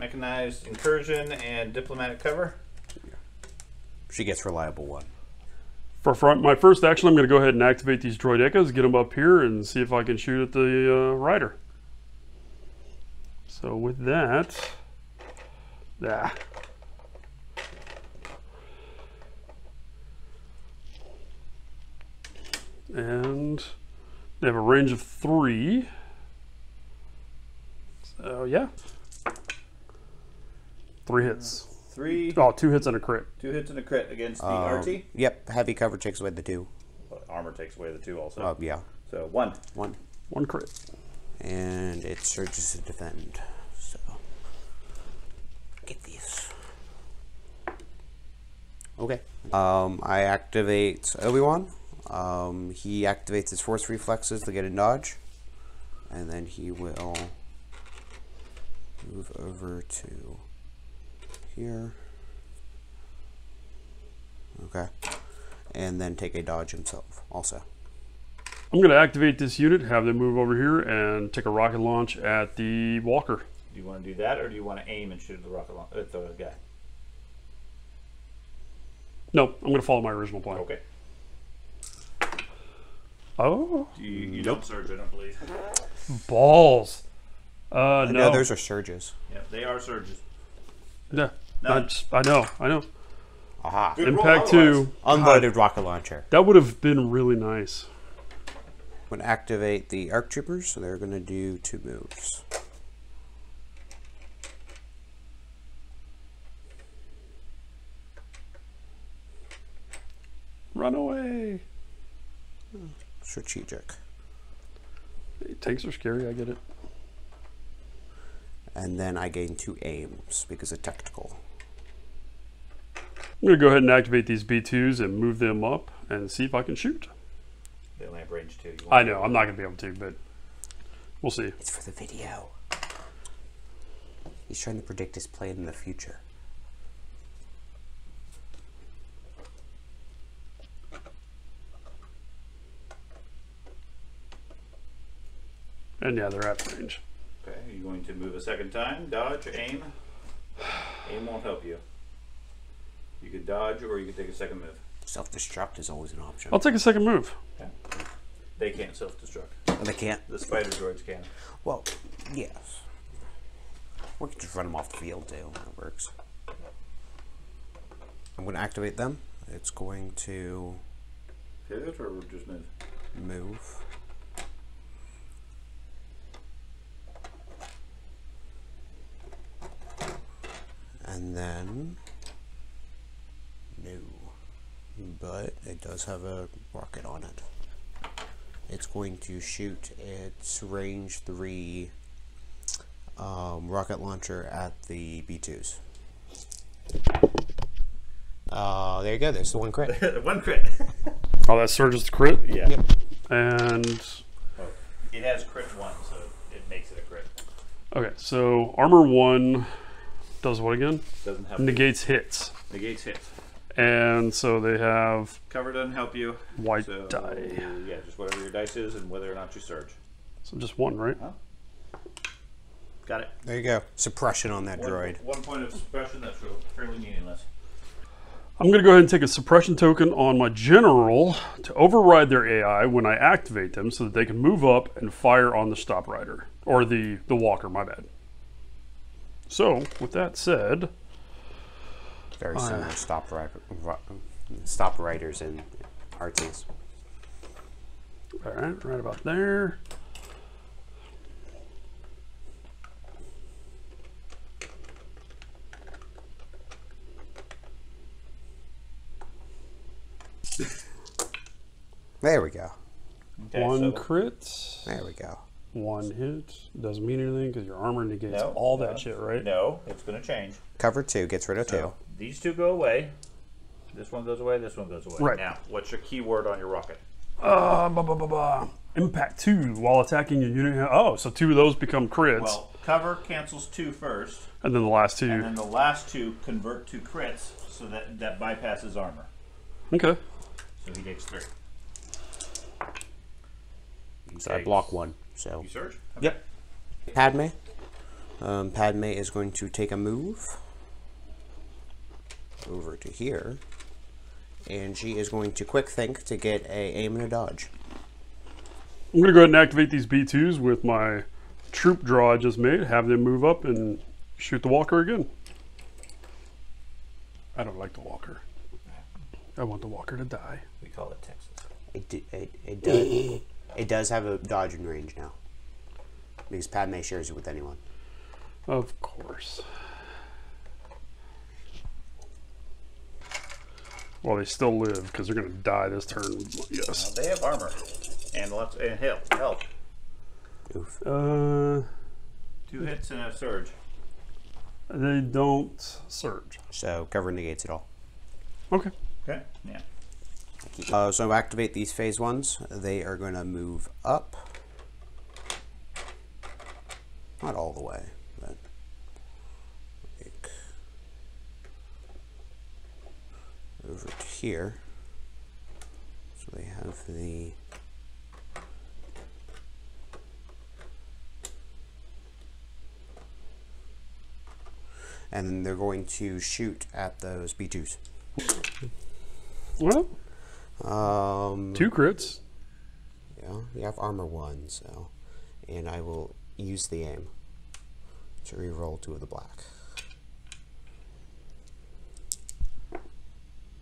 recognized incursion and diplomatic cover. She gets reliable one. For front, my first action, I'm going to go ahead and activate these droidekas, get them up here, and see if I can shoot at the uh, rider. So with that, ah. And they have a range of three. So yeah, three hits. Three, Oh, two hits and a crit. two hits and a crit against the Um, RT. Yep, heavy cover takes away the two. Well, armor takes away the two also. Oh, yeah. So one. One. One crit. And it surges to defend. So. Get these. Okay. Um, I activate Obi Wan. Um, he activates his force reflexes to get a dodge. And then he will move over to here. Okay. And then take a dodge himself also. I'm going to activate this unit, have them move over here, and take a rocket launch at the walker. Do you want to do that, or do you want to aim and shoot at the rocket launch at the guy? No, I'm going to follow my original plan. Okay. Oh, You, you don't surge, I don't believe. balls. Uh, no. No, those are surges. Yeah, they are surges. Yeah, No. I, I know, I know. Aha. Good Impact otherwise. two. Unloaded rocket launcher. That would have been really nice. I'm going to activate the ARC Troopers, so they're going to do two moves. Run away. Strategic. Hey, tanks are scary. I get it. And then I gain two aims because of tactical. I'm going to go ahead and activate these B2s and move them up and see if I can shoot. They only have range two. You I know, I'm not going to be able to, but we'll see. It's for the video. He's trying to predict his plan in the future. And yeah, they're at range. Okay, are you going to move a second time? Dodge, aim. Aim won't help you. You could dodge, or you could take a second move. Self destruct is always an option. I'll take a second move. Okay. They can't self-destruct. Oh, they can't. The spider droids can. Well, yes. We can just run them off the field too. That works. I'm going to activate them. It's going to Pivot or just move? move. And then no, but it does have a rocket on it. It's going to shoot its range three um, rocket launcher at the B2s. Uh, there you go. There's the one crit. One crit. Oh, that surges the crit. yeah. Yep. And Oh, it has crit one, so it makes it a crit. okay, so armor one does what again? Doesn't help. Negates hits. Negates hits. And so they have Cover doesn't help you. white So die. yeah, just whatever your dice is and whether or not you surge. So just one, right? Huh? Got it. There you go. Suppression on that One, droid. one point of suppression. That's fairly meaningless. I'm going to go ahead and take a suppression token on my general to override their AI when I activate them so that they can move up and fire on the STAP rider. Or the, the walker, my bad. So, with that said, Very oh, similar to stop ri- ri- stop riders in RTs. all right, right about there. There we go. Okay, one so- crit, There we go. One hit. Doesn't mean anything because your armor negates No, all no, that shit, right? No, it's going to change. Cover two gets rid of two. These two go away. This one goes away. This one goes away. Right. Now, what's your keyword on your rocket? Uh, ba, ba, ba, ba. Impact two while attacking your unit. Oh, so two of those become crits, Well, cover cancels two first, and then the last two. and then the last two convert to crits, so that that bypasses armor. Okay. So he takes three. So I block one. So You search. yep. Padme. Um, Padme is going to take a move over to here, and she is going to quick think to get a aim and a dodge. I'm gonna go ahead and activate these B2s with my troop draw I just made. Have them move up and shoot the walker again. I don't like the walker. I want the walker to die. We call it Texas. It, it, it does it does have a dodge in range now because Padme shares it with anyone. Of course. Well, they still live because they're gonna die this turn. Yes. They have armor and lots and help. Help. Oof. Uh, Two hits and a surge. they don't surge. So cover negates it all. Okay. Okay. Yeah. Uh, so activate these phase ones. They are going to move up. Not all the way, but like over to here. So they have the and they're going to shoot at those B2s. Well, Um, two crits. Yeah, you have armor one, so. And I will use the aim to re-roll two of the black.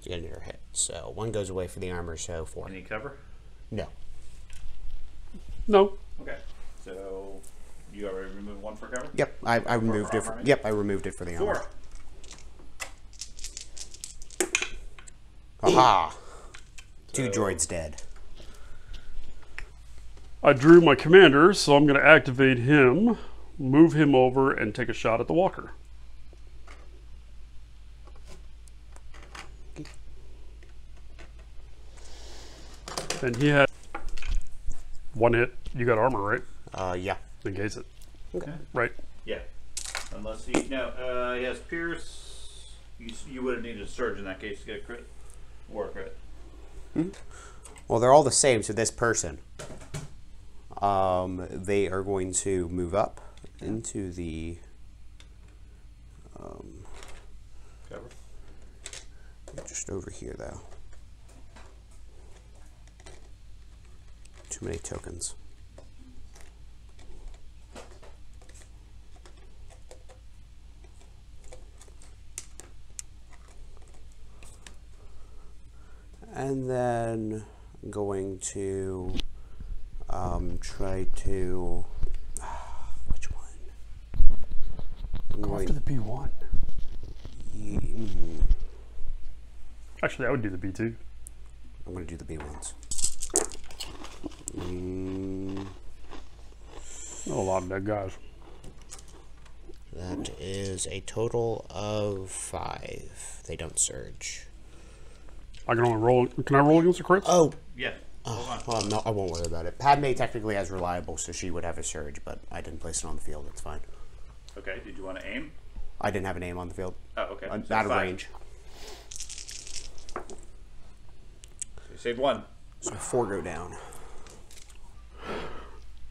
To get another hit. So one goes away for the armor, so four. Any cover? No. No. Okay. So you already removed one for cover. Yep, I, I removed it. For, armor, yep, I removed it for the armor. Four. Aha! Two droids dead. I drew my commander, so I'm going to activate him, move him over, and take a shot at the walker. And he had one hit. You got armor, right? Uh, yeah. Negates it, Okay. right? Yeah. Unless he no, uh, he has Pierce. You you would have needed a surge in that case to get a crit or a crit. Well, they're all the same to this person. Um, they are going to move up into the Cover. just over here, though. Too many tokens. And then I'm going to um, try to. Which one? I'm Go after the B1. Ye- mm, Actually, I would do the B2. I'm going to do the B ones. Mm, Not a lot of dead guys. that is a total of five. They don't surge. I can only roll. Can I roll against a crits? Oh, Yeah. Hold on. well, no, I won't worry about it. Padme technically has reliable, so she would have a surge, but I didn't place it on the field. It's fine. Okay. Did you want to aim? I didn't have an aim on the field. Oh, okay. Uh, So out of five. range. So you saved one. So four go down.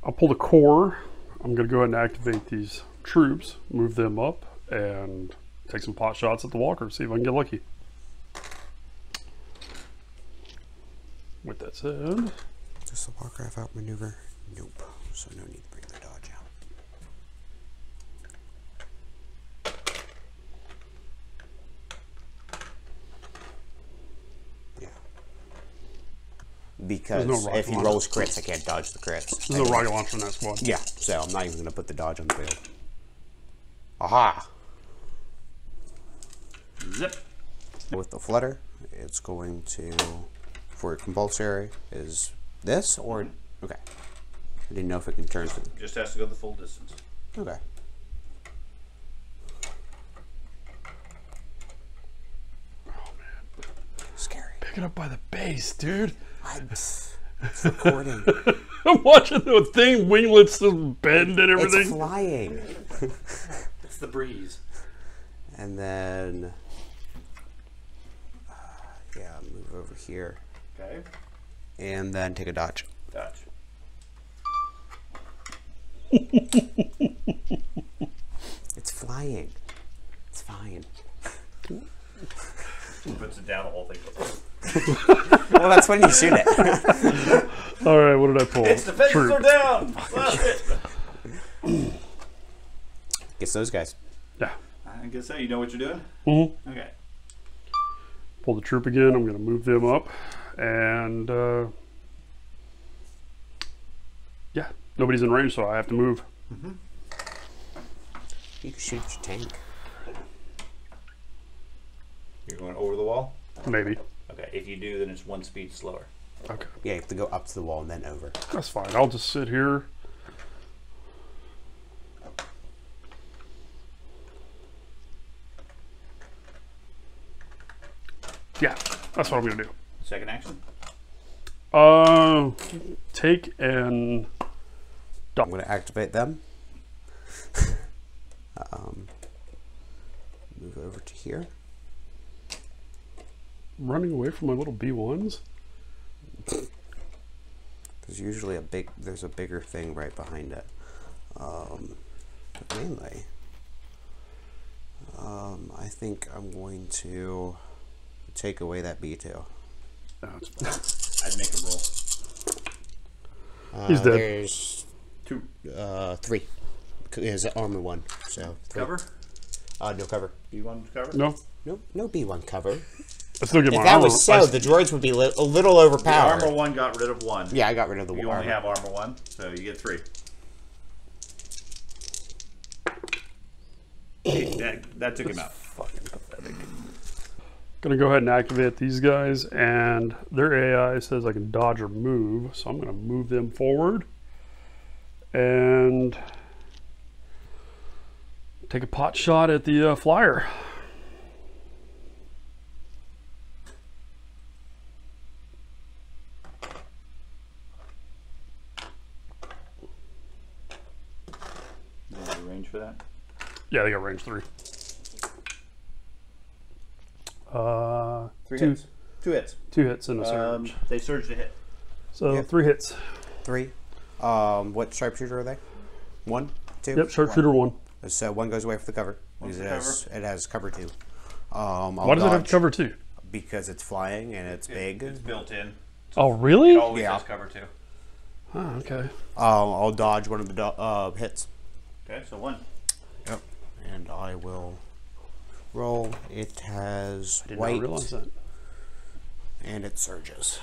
I'll pull the core. I'm going to go ahead and activate these troops, move them up, and take some pot shots at the walker. See if I can get lucky. With that said, Does the Warcraft outmaneuver? Nope. So no need to bring the dodge out. Yeah. Because no if he launcher. rolls crits, I can't dodge the crits. there's no rocket launcher in that squad. Yeah, so I'm not even going to put the dodge on the field. Aha! Zip. With the flutter, it's going to, for compulsory, is this or, okay. I didn't know if it can turn to, Just has to go the full distance. okay. Oh man. Scary. Pick it up by the base, dude. I, it's recording. I'm watching the thing, winglets just bend and everything. it's flying. It's the breeze. And then, uh, yeah, move over here. Okay. And then take a dodge. Dodge. It's flying. It's fine. Puts it down, the whole thing. Well, that's when you shoot it. All right, what did I pull? Its defenses True. are down. Blast it. Gets those guys. Yeah. I guess so. You know what you're doing. hmm Okay. Pull the troop again. I'm going to move them up, and uh, yeah, nobody's in range, so I have to move. You can shoot your tank. You're going over the wall. Maybe. Okay. If you do, then it's one speed slower. Okay, Yeah, you have to go up to the wall and then over. that's fine. I'll just sit here. Yeah, that's what I'm gonna do. Second action. Uh, take and I'm going to activate them. um, move over to here. running away from my little B1s. There's usually a big. There's a bigger thing right behind it. Um, but mainly, um, I think I'm going to take away that B2. No, it's fine. I'd make a roll. Uh, He's dead. There's Two. uh, three. C- Is armor one? So three. Cover. Uh, no cover. You want to cover? No, No, no B1 cover. I still get If my that armor. was so, I- the droids would be li- a little The overpowered. armor one got rid of one. Yeah, I got rid of the one. You armor. only have armor one, so you get three. that, that took him out. Gonna go ahead and activate these guys, and their AI says I can dodge or move, so I'm gonna move them forward and take a pot shot at the uh, flyer. You have a range for that? Yeah, they got range three. Uh, Three two, hits. Two hits. two hits and a Um, surge. they surge to hit. so yep. three hits. Three. Um, what sharpshooter are they? One, two. Yep, sharpshooter one. So one goes away for the cover. One's because the it has, it has cover two. Um, I'll Why does it have dodge cover two? Because it's flying and it's big. It's built in. Oh, really? It always Yeah. has cover too. Oh, okay. Um, I'll dodge one of the do- uh, hits. Okay, so one. Yep. And I will roll. It has Did white not realize that. and it surges.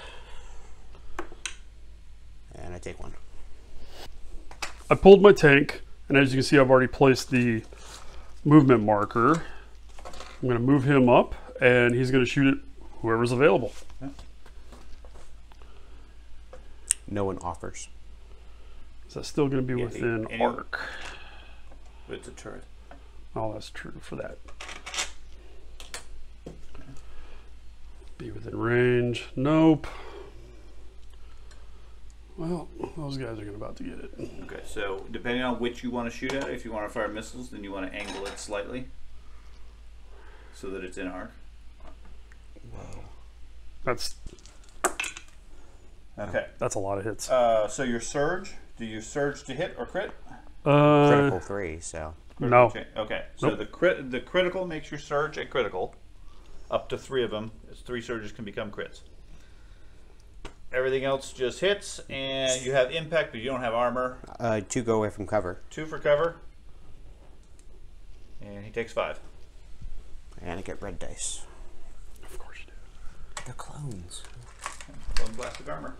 And I take one. I pulled my tank, and as you can see, I've already placed the movement marker. I'm going to move him up, and he's going to shoot at whoever's available. No one offers. Is that still going to be Yeah, within any- arc? It's a turret. Oh, that's true for that. Be within range. Nope. Well, those guys are about to get it. Okay, so depending on which you want to shoot at, if you want to fire missiles, then you want to angle it slightly so that it's in arc. Wow. That's Okay. that's a lot of hits. Uh, so your surge, do you surge to hit or crit? Uh, Critical three, so. no. Okay. Okay. So Nope. the crit, the critical makes your surge a critical. Up to three of them, It's three surges can become crits. Everything else just hits, and you have impact, but you don't have armor. Uh, two go away from cover. Two for cover, and he takes five. And I get red dice. Of course you do. They're clones. One blast of armor.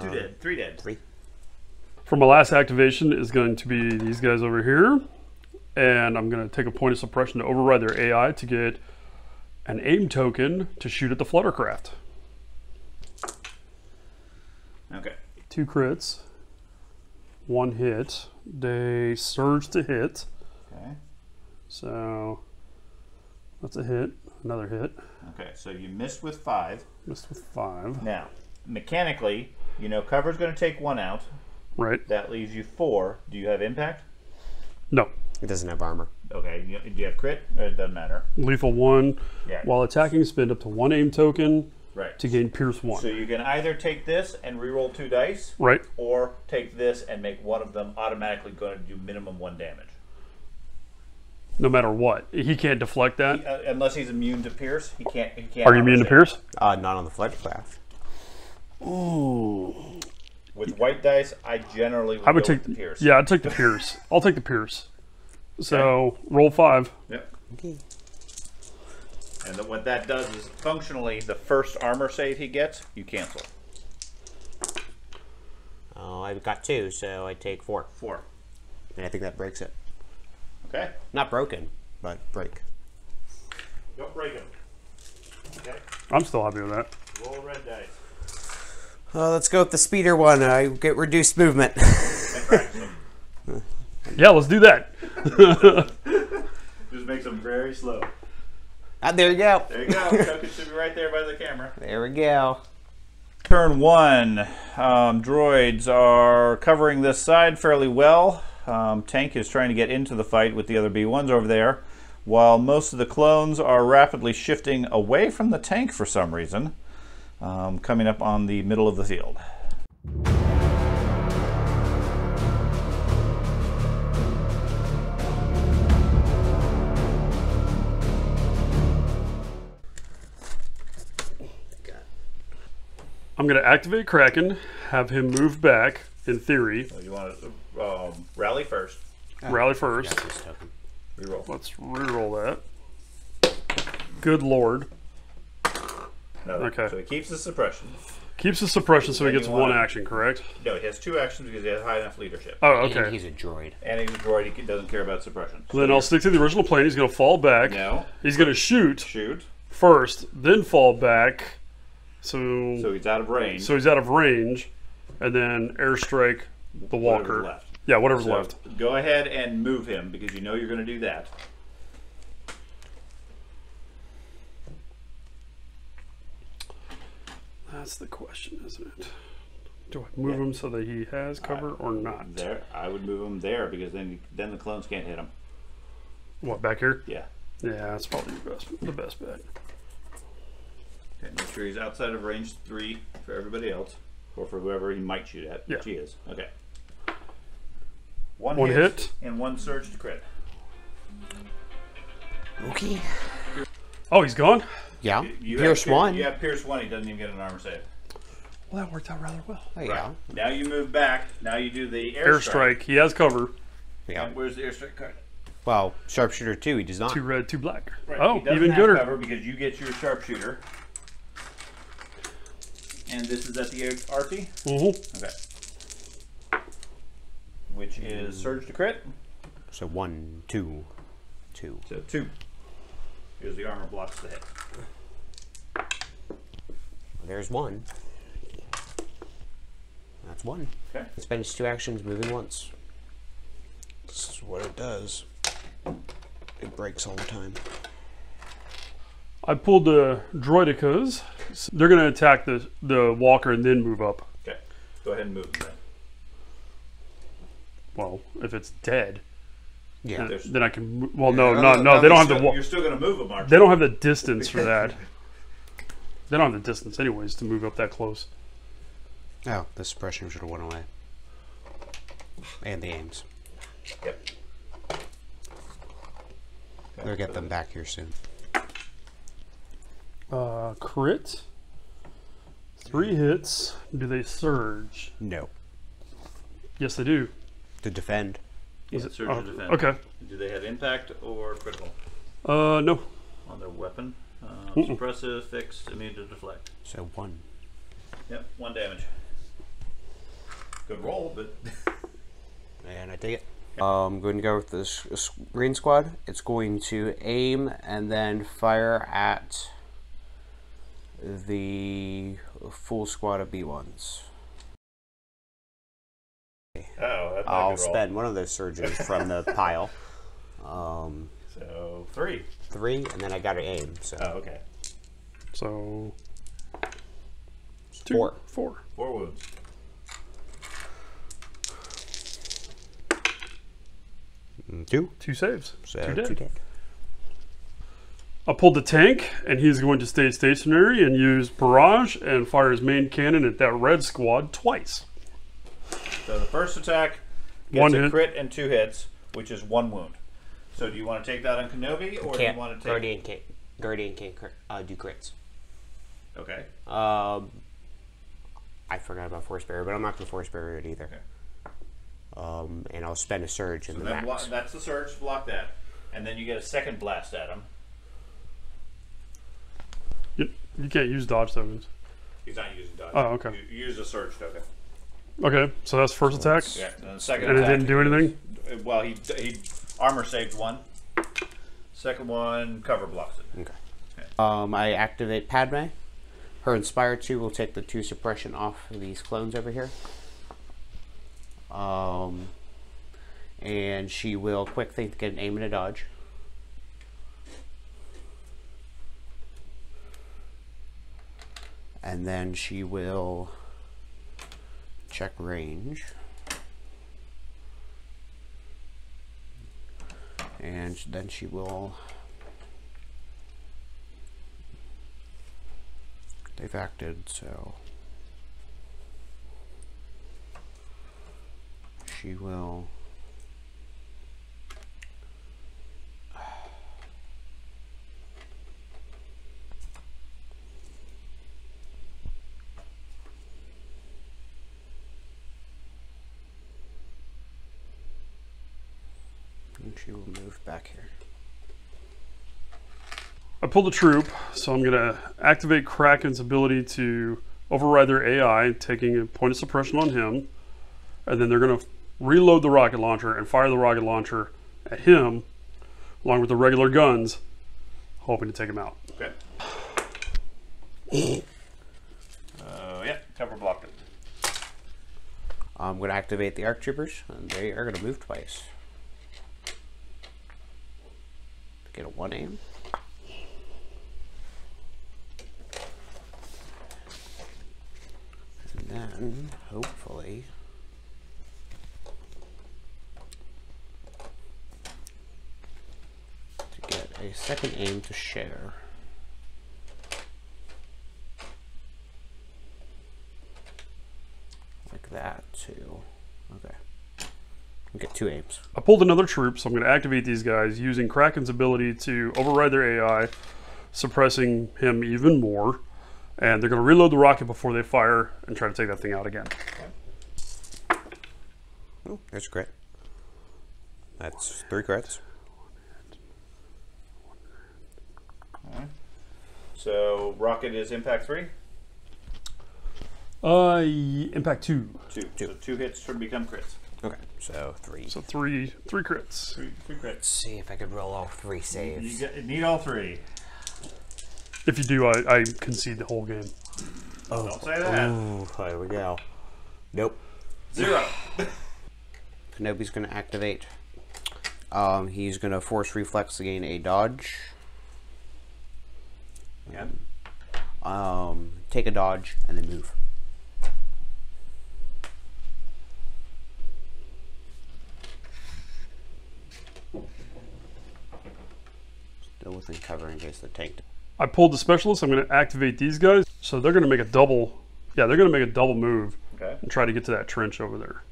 Two dead. Three dead. Three. For my last activation is going to be these guys over here. And I'm going to take a point of suppression to override their AI to get an aim token to shoot at the fluttercraft. Okay. Two crits, one hit. They surge to hit. Okay. So that's a hit. Another hit. Okay. So you missed with five. Missed with five. Now, mechanically, you know cover's going to take one out. Right? That leaves you four. Do you have impact? No. It doesn't have armor. Okay. You, do you have crit? Or it doesn't matter. Lethal one. Yeah. While attacking, spend up to one aim token. Right. to gain Pierce one. So you can either take this and re-roll two dice, right. or take this and make one of them automatically going to do minimum one damage. No matter what, he can't deflect that. Uh, unless he's immune to pierce, he can't. He can't. Are you immune to armor Pierce? Uh, not on the flight craft. save. With white dice, I generally would I would go take with the pierce. Yeah, I'd take the Pierce. I'll take the Pierce. So roll five. Yep. Okay. And then what that does is functionally the first armor save he gets, you cancel. Oh, I've got two, so I take four. Four. And I think that breaks it. Okay. Not broken, but break. Don't break him. Okay. I'm still happy with that. Roll red dice. Uh, let's go with the speeder one. I get reduced movement. And practice him. Yeah, let's do that. Just makes them very slow. ah, there you go. There you go. Token should be right there by the camera. There we go. Turn one. Um, droids are covering this side fairly well. Um, tank is trying to get into the fight with the other B1s over there, while most of the clones are rapidly shifting away from the tank for some reason, um, coming up on the middle of the field. I'm going to activate Kraken, have him move back, in theory, So you want to um, rally first. rally first. Got this token. Reroll. Let's reroll that. Good lord. No, Okay. So he keeps the suppression. Keeps the suppression so he gets one wanna- action, correct? No, he has two actions because he has high enough leadership. Oh, And okay. he's a droid. And he's a droid, he doesn't care about suppression. Then I'll stick to the original plan. He's going to fall back. No. He's going to shoot Shoot. first, then fall back. So, So he's out of range. So he's out of range, and then airstrike the Whatever's walker. left. Yeah, whatever's So left. Go ahead and move him because you know you're going to do that. That's the question, isn't it? Do I move him so that he has cover or not? There, I would move him there because then then the clones can't hit him. What back here? Yeah. Yeah, that's probably the best, the best bet. Okay, make sure he's outside of range three for everybody else, or for whoever he might shoot at. Yeah. Which he is. Okay. One, One hit. and one surge to crit. Okay. Oh, he's gone. Yeah. You Pierce have Pier- one. You have Pierce one. He doesn't even get an armor save. Well, that worked out rather well. Oh, yeah. Now you move back. Now you do the airstrike. Airstrike. He has cover. Yeah. And where's the airstrike card? Well, sharpshooter two, he does not. Two red, two black. Right, Oh, he doesn't even have gooder. Cover because you get your sharpshooter. And this is at the RT. Mm-hmm. Okay. Which is surge to crit. So one, two, two. So two. Here's the armor blocks the hit. There's one. That's one. Okay. It spends two actions moving once. This is what it does. It breaks all the time. I pulled the droidekas. They're going to attack the the walker and then move up. Okay. Go ahead and move them then. Well, if it's dead, Yeah. There's- then I can. Well, no, Yeah, no, no, no. no, They don't have Still- the. You're still going to move them, aren't They don't have the distance for that. They don't have the distance, anyways, to move up that close. Oh, the suppression should have went away. And the aims. Yep. We'll get them back here soon. Uh, crit. Three hits. Do they surge? No. Yes, they do. To defend. Is it- it surge oh, or defend? okay. Do they have impact or critical Uh, no. on their weapon? Uh, Mm-mm. suppressive, fixed, immune to deflect. So one. Yep, one damage. Good roll, but And I take it. I'm going to go with this green squad. It's going to aim and then fire at the full squad of B1s. oh, that's not a I'll spend one of those surges from the pile. Um, So three. three, and then I got to aim. So Oh, okay. So. Two, Four. Four. Four wounds. Two. Two saves. So two dead. dead. I pulled the tank, and he's going to stay stationary and use barrage and fire his main cannon at that red squad twice. So the first attack gets One a hit. crit and two hits, which is one wound. So do you want to take that on Kenobi, or do Can't you want to take? Guardian can't Guardian can't crit, uh, do crits. Okay. Um, I forgot about Force Barrier, but I'm not going to Force Barrier it either. Um, and I'll spend a surge in So the then max. that's the surge. Block that, and then you get a second blast at him. You, you can't use dodge tokens. He's not using dodge. Oh, okay. You, you use a surge token. Okay, so that's first attack. Yeah. And the second. And it didn't do anything? is- Well, he he armor saved one. Second one cover blocks it. Okay. Um, I activate Padme. Her Inspire 2 will take the 2 suppression off of these clones over here. Um, and she will quick think to get an aim and a dodge. And then she will check range. And then she will They've acted, so she will. And she will move back here. I pulled a troop, so I'm going to activate Kraken's ability to override their AI, taking a point of suppression on him. And then they're going to reload the rocket launcher and fire the rocket launcher at him, along with the regular guns, hoping to take him out. Okay. uh, yeah, cover blocked it. I'm going to activate the ARC Troopers, and they are going to move twice. Get a one aim. And then, hopefully, to get a second aim to share. Like that, too. Okay. We get two aims. I pulled another troop, so I'm going to activate these guys using Kraken's ability to override their AI, suppressing him even more. And they're going to reload the rocket before they fire and try to take that thing out again. Oh, there's a crit. That's three crits. So rocket is impact three. Uh, impact two. Two. Two. So two hits should become crits. Okay, so three. So three, three crits. Three, three crits. Let's see if I could roll all three You saves. get, need all three. If you do, I, I concede the whole game. Don't say that. Ooh, there we go. Nope. Zero. Kenobi's going to activate. Um, he's going to force reflex to gain a dodge. yeah. Um, take a dodge and then move. Still within cover in case the tank. I pulled the specialist. I'm going to activate these guys. So they're going to make a double. Yeah, they're going to make a double move Okay. and try to get to that trench over there.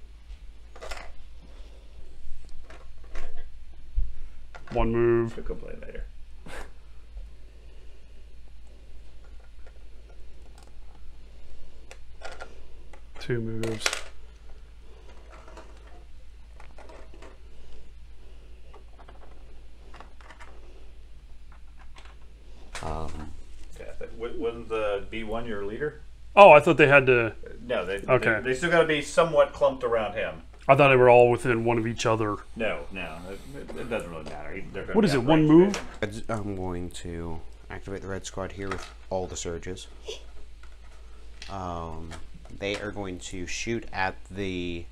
One move. We'll complain later. Two moves. Um, Okay. I think- wa- Wasn't the B one your leader? Oh, I thought they had to. No. They, Okay. They, they still got to be somewhat clumped around him. I thought they were all within one of each other. No. No. It, it doesn't really matter. He- they're gonna What be is it? One move? vision. I'm going to activate the red squad here with all the surges. Um, they are going to shoot at the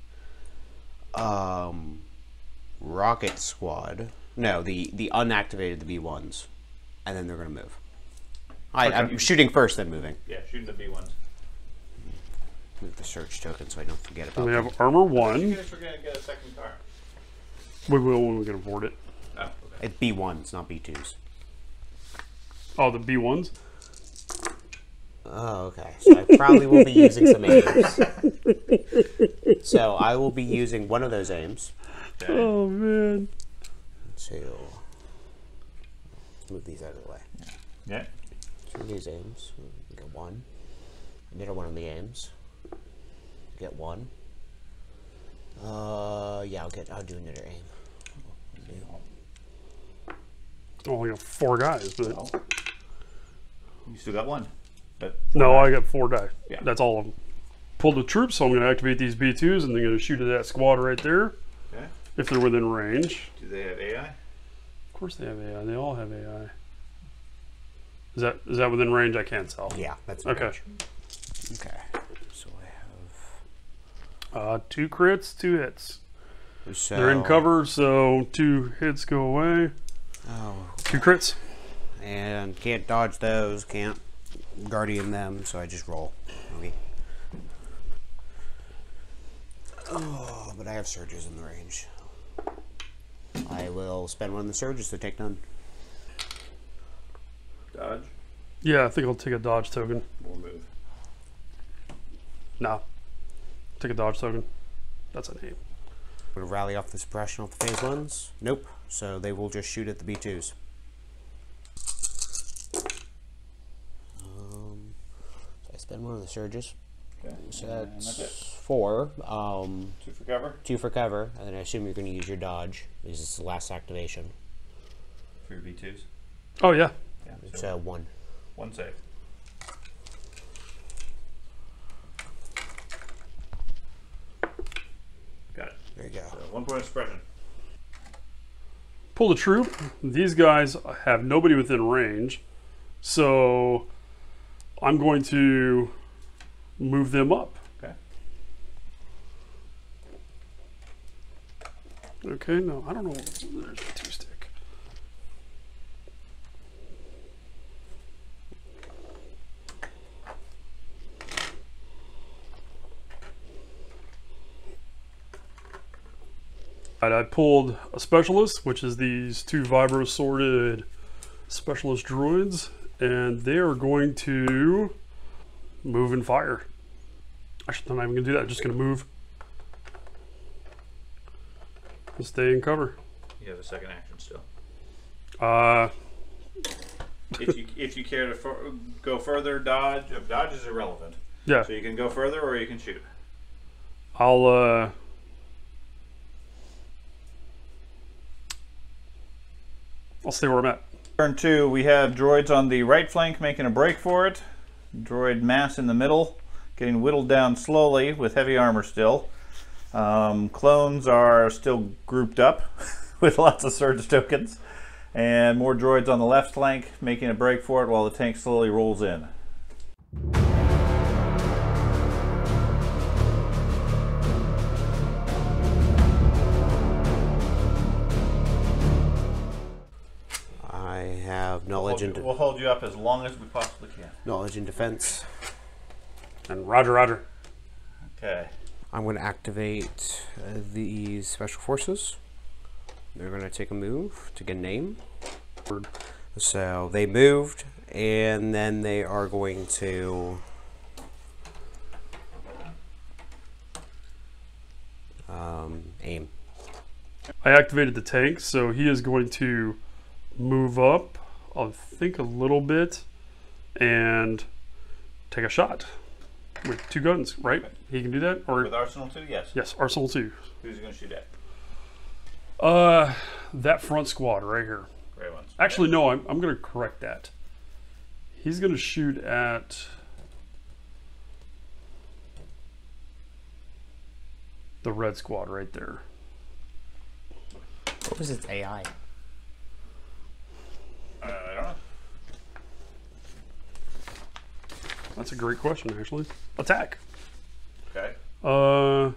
um, rocket squad. No, the the unactivated the B1s, and then they're going to move. I, I'm shooting first, then moving. Yeah. Shooting the B ones. Move the surge token so I don't forget about And we them. have armor You one. guys were gonna get a second car. We will when we can afford it. Oh. Okay. It's B1s, not B2s. Oh, the B ones. Oh, okay. So I probably will be using some aims. so I will be using one of those aims Okay. Oh man. to move these out of the way. Yeah. Two these aims. Get one. Another one of the aims. Get one. Uh, yeah, I'll get. I'll do another aim. Oh, only got four guys, but You still got one. But no, I got four die. Yeah. That's all of them. Pull the troops, so I'm going to activate these B2s, and they're going to shoot at that squad right there Okay. if they're within range. Do they have AI? Of course, they have AI. They all have AI. Is that is that within range? I can't tell. Yeah, that's Okay. range. Okay. So I Uh, two crits, two hits. So They're in cover, so two hits go away. Oh, Two crits. and can't dodge those. Can't guardian them. So I just roll. Okay. Oh, but I have surges in the range. I will spend one of the surges to take none. Dodge Yeah, I think I'll take a dodge token. or move? No. Take a dodge token. That's a name. Would rally off the suppression off the phase ones? Nope. So they will just shoot at the B2s. Um, so I spend one of the surges. Okay. So that's that's four. Um, Two for cover two for cover, and then I assume you're going to use your dodge. This is the last activation. for your B2s. Oh yeah. Yeah. It's So uh, one. one save. Got it. There you go. So one point of suppression. Pull the troop. These guys have nobody within range, so I'm going to move them up. Okay. Okay, no, I don't know. There's a two stick. And I pulled a specialist, which is these two vibro sorted specialist droids, and they are going to move and fire. Actually, I'm not even gonna do that. I'm just gonna move and stay in cover. You have a second action still. Uh, if you if you care to go further, dodge. Dodge is irrelevant. yeah, So you can go further or you can shoot. I'll uh, I'll stay where I'm at. Turn two, we have droids on the right flank making a break for it. Droid mass in the middle, getting whittled down slowly with heavy armor still. Um, clones are still grouped up with lots of surge tokens. And more droids on the left flank making a break for it while the tank slowly rolls in. Knowledge you- and we'll hold you up as long as we possibly can. knowledge and defense. And Roger, Roger. Okay. I'm going to activate uh, these special forces. They're going to take a move to get a name. So they moved, and then they are going to. Um, aim. I activated the tank, so he is going to move up. I think a little bit, and take a shot with two guns. Right? He can do that, or With Arsenal 2, yes. yes, Arsenal two. Who's he going to shoot at? Uh, that front squad right here. Gray ones. Actually, no, I'm, I'm going to correct that. He's going to shoot at the red squad right there. What was its AI? Uh, I don't know. That's a great question, actually. Attack. Okay. Uh,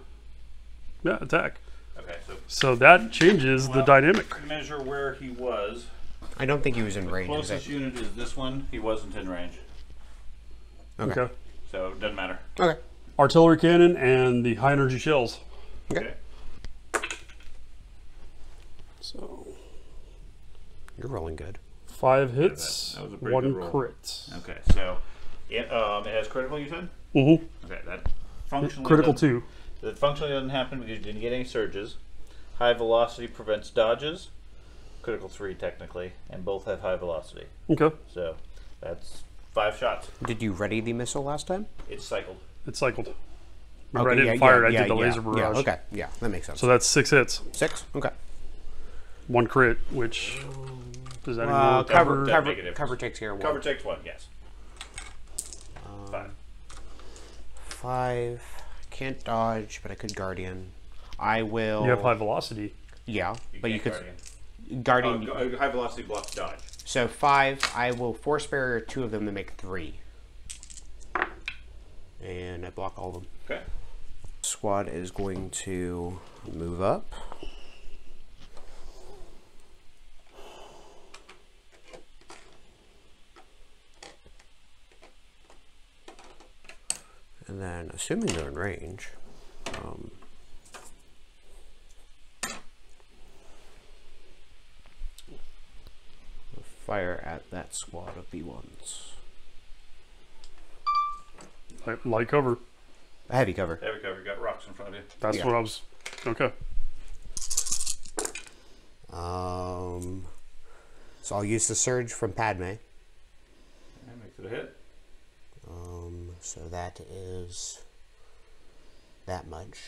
yeah, attack. Okay, so So that changes the dynamic. measure where he was. I don't think he was in range. is Closest it? unit is this one. He wasn't in range, Okay. Okay. so it doesn't matter. Okay. Artillery cannon and the high energy shells. Okay. So You're rolling good. Five hits, that was a pretty one good roll. crit. Okay, so it, um, it has critical, you said? Mm-hmm. Okay, that functionally Critical doesn't- two. That functionally doesn't happen because you didn't get any surges. High velocity prevents dodges. Critical three technically, and both have high velocity. Okay. So that's five shots. Did you ready the missile last time? It's cycled. It cycled. Okay, Remember, I didn't yeah, fire yeah, it. I yeah, did the yeah, laser barrage. Yeah, okay, yeah, that makes sense. So that's six hits, Six? Okay. one crit, which does that Uh, even cover, cover, make a difference. cover takes care of one. Cover takes one, yes. Five. Five. Can't dodge, but I could guardian. I will. You have high velocity. Yeah, You but you could guardian. guardian. Uh, high velocity blocks dodge. so five. I will force barrier two of them to make three, and I block all of them. Okay. Squad is going to move up. And then, assuming they're in range, um, fire at that squad of B1s. Light, light cover. A heavy cover. Heavy cover. You got rocks in front of you. That's Yeah. what I was. Okay. Um, so I'll use the surge from Padme. That makes it a hit. So that is that much.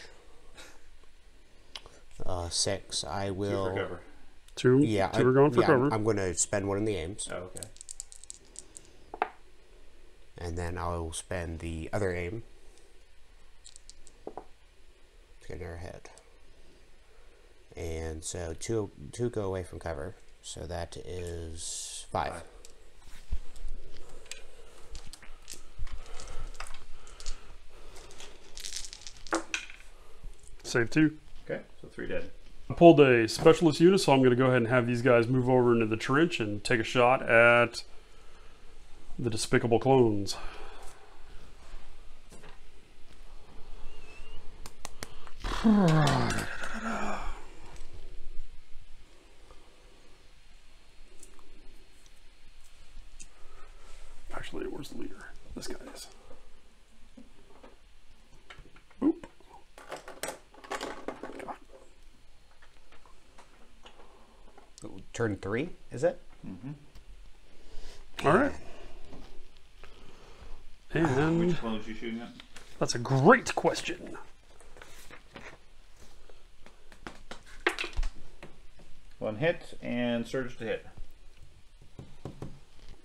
Uh, six. I Two will. for cover. Two. Yeah, Two I, are going for yeah, cover. I'm going to spend one in the aims, Oh, okay. and then I will spend the other aim to get her head. And so two two go away from cover. So that is five. Five. Save two. Okay, so three dead. I pulled a specialist unit, so I'm going to go ahead and have these guys move over into the trench and take a shot at the despicable clones. Hmm. Actually, where's the leader? This guy is. Oop. Turn three, is it? All right. And Which clones at? that's a great question. One hit and surge to hit.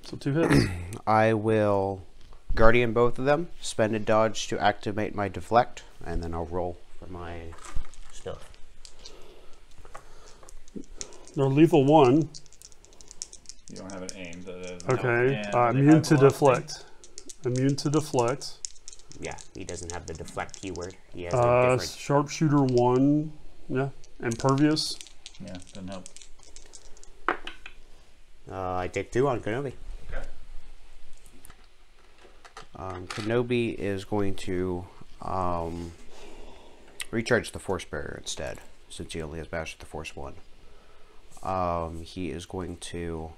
So two hits. I will guardian both of them, spend a dodge to activate my deflect, and then I'll roll for my stuff. They're lethal one. You don't have an aim. so there's no- Okay. Uh, immune to velocity. deflect. Immune to deflect. Yeah, he doesn't have the deflect keyword. He has a Uh, different. sharpshooter one. Yeah. Impervious. Yeah, doesn't help. Uh, I take two on Kenobi. Okay. Um, Kenobi is going to um, recharge the Force Barrier instead, since he only has Master of the Force 1. Um, he is going to.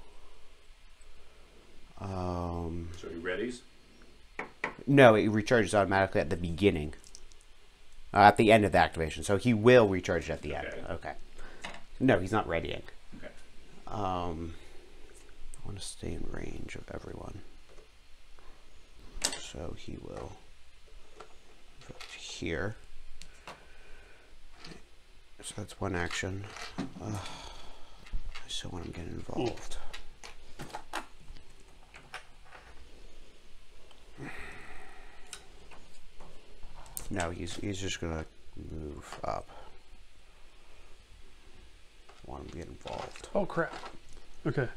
Um, So he readies. No, it recharges automatically at the beginning. Uh, at the end of the activation. So he will recharge it at the end. Okay. Okay. No, he's not readying. Okay. Um, I want to stay in range of everyone. So he will go to here. So that's one action. Uh, I still want him getting involved. No, he's he's just gonna move up. Want him to get involved. Oh crap. Okay.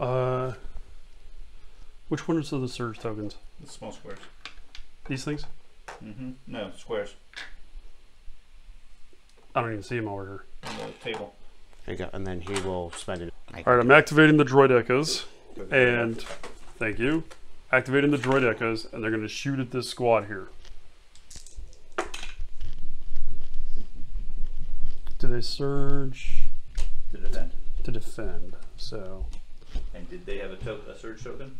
Uh, which ones are the surge tokens? The small squares. These things? Mm-hmm. No, squares I don't even see him over here. on the table. There you go. And then he will spend it. All right, I'm activating the droidekas, and thank you. Activating the droidekas, and they're going to shoot at this squad here. Do they surge to defend. to defend? So And did they have a, to- a surge token?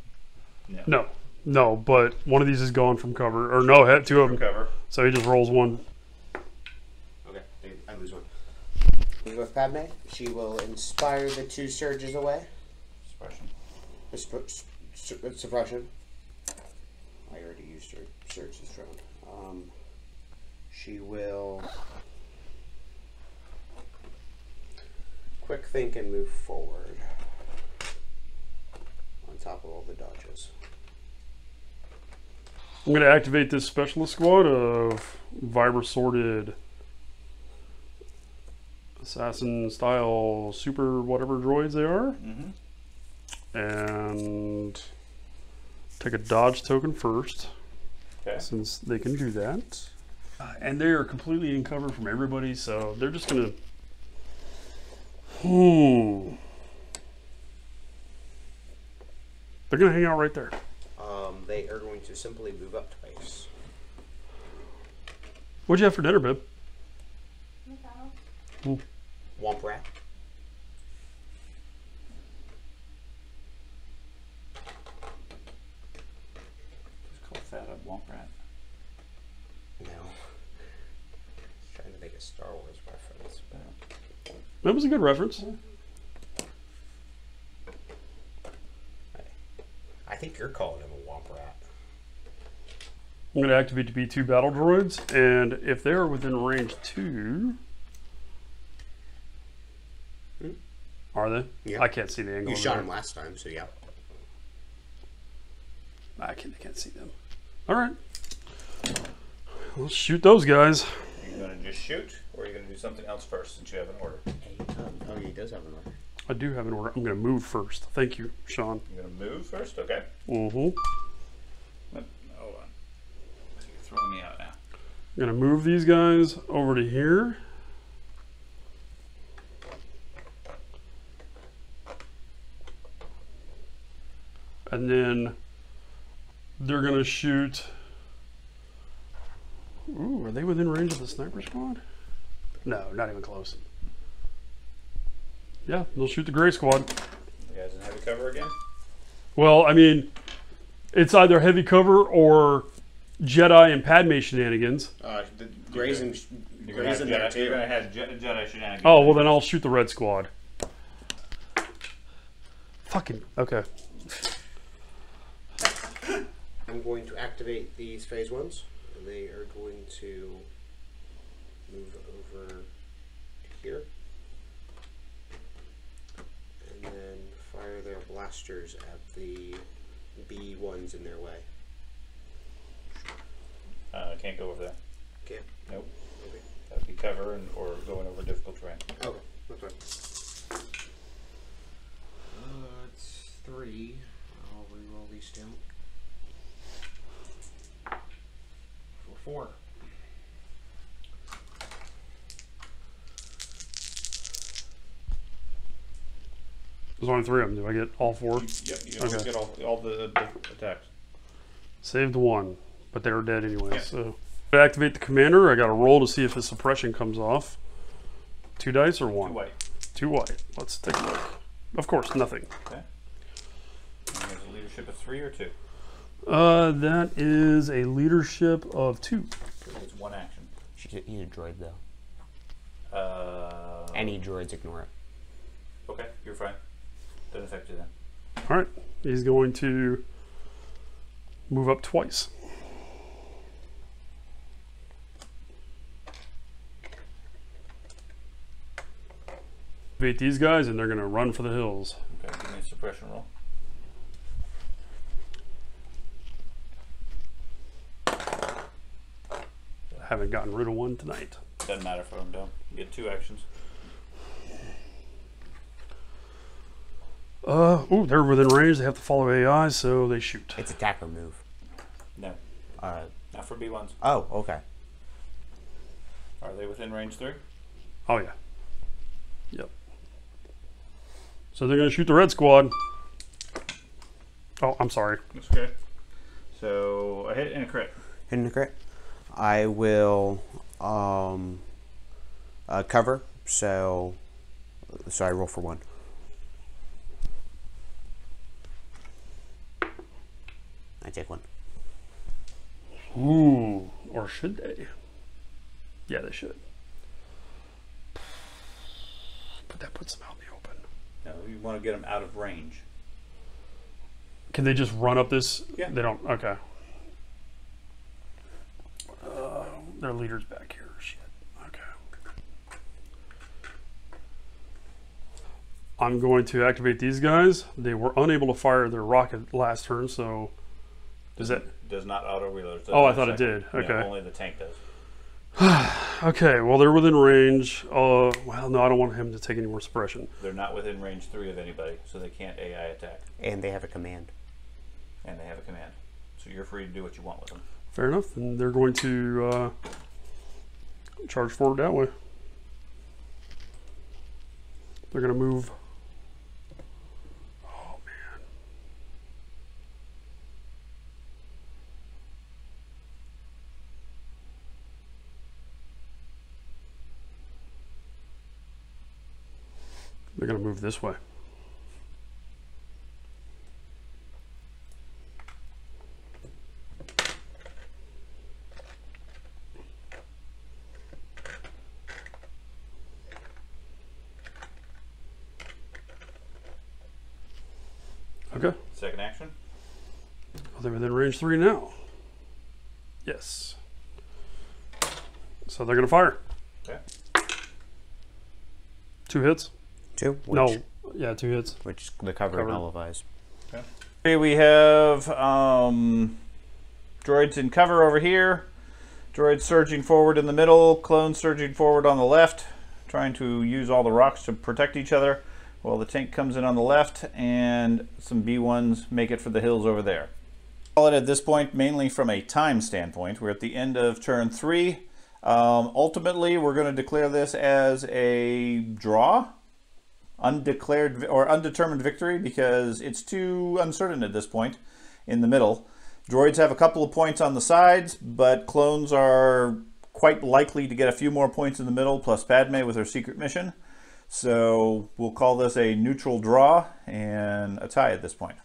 No. No, no, but one of these is gone from cover, or no, had two of them. Cover. So he just rolls one. Okay, I lose one. We go with Padme. She will inspire the two surges away. Suppression. Supp- su- uh, suppression. I already used her surge this round. Um, she will quick think and move forward on top of all the dodges. I'm going to activate this specialist squad of Vibra sorted assassin style super whatever droids they are. And take a dodge token first, Okay. since they can do that. Uh, and they are completely in cover from everybody, so they're just going to. Hmm. They're going to hang out right there. Um, they are going to simply move up twice. What'd you have for dinner, babe? Womp rat. Just call fat up womp rat. No. Trying to make a Star Wars reference, but That was a good reference. I think you're calling him a womp rat. I'm going to activate to be two battle droids, and if they are within range two, hmm? are they? Yeah. I can't see the angle. You shot that. him last time, so yeah. I can't, I can't see them. All right. Let's shoot those guys. Are you going to just shoot, or are you going to do something else first since you have an order? Oh, he does have an order. I do have an order. I'm going to move first. Thank you, Sean. You're going to move first? Okay. Mm-hmm. Hold on. You're throwing me out now. I'm going to move these guys over to here. And then they're going to shoot. Ooh, are they within range of the sniper squad? No, not even close. Yeah, they'll shoot the gray squad. You guys in heavy cover again? Well, I mean, it's either heavy cover or Jedi and Padme shenanigans. Uh, the Gray's in, You're Gray's in gonna there have Jedi, you're too. gonna have Jedi, Jedi shenanigans. Oh, well, then I'll shoot the red squad. Fucking. Okay. I'm going to activate these phase ones, and they are going to move over here. And then fire their blasters at the B ones in their way. Uh, can't go over there. Okay. Nope. Okay. That'd be cover and or going over difficult terrain. Okay. That's fine. Uh, it's three. I'll re-roll these two. For four. There's only three of them. Do I get all four? Yep. You Okay. get all, all the, the attacks. Saved one, but they were dead anyway. Yeah. So, to activate the commander, I got to roll to see if his suppression comes off. Two dice or one? Two white. Two white. Let's take a look. Of course, nothing. Okay. And there's a leadership of three or two. Uh, that is a leadership of two. It's one action. She didn't a droid though. Uh, Any droids ignore it. Okay, you're fine. Doesn't affect you then. All right, he's going to move up twice. Beat these guys, and they're going to run for the hills. Okay, give me a suppression roll. Haven't gotten rid of one tonight. Doesn't matter for them, don't. You get two actions. Uh, ooh, they're within range. They have to follow AI, so they shoot. It's attack or move. No, Uh, not for B1s. oh, okay. Are they within range three? Oh yeah. Yep. So they're going to shoot the red squad. Oh, I'm sorry. That's okay. So a hit and a crit. Hidden a crit. I will um, uh, cover. So, so I roll for one. I take one. Ooh, or should they? Yeah, they should. But that puts them out in the open. No, you want to get them out of range. Can they just run up this? Yeah. They don't. Okay. Uh, their leader's back here. Shit. Okay. I'm going to activate these guys. They were unable to fire their rocket last turn, so does it? Does not auto reload. Oh, I thought it did. No, Okay. only the tank does. Okay. Well, they're within range. Uh, well, no, I don't want him to take any more suppression. They're not within range three of anybody, so they can't AI attack, And they have a command. and they have a command. So you're free to do what you want with them. Fair enough. And they're going to uh, charge forward that way. They're going to move. They're going to move this way. Okay. Second action. Are they within range three now? Yes. So they're going to fire. Okay. Two hits? Two? Which, No. Yeah, two hits. Which the cover, Cover. nullifies. Okay, Okay, we have um, droids in cover over here. Droids surging forward in the middle. Clones surging forward on the left, trying to use all the rocks to protect each other. While the tank comes in on the left, and some B1s make it for the hills over there. Call it at this point mainly from a time standpoint. We're at the end of turn three. Um, ultimately, we're going to declare this as a draw undeclared or undetermined victory because it's too uncertain at this point in the middle. Droids have a couple of points on the sides, but clones are quite likely to get a few more points in the middle, plus Padme with her secret mission. So we'll call this a neutral draw and a tie at this point.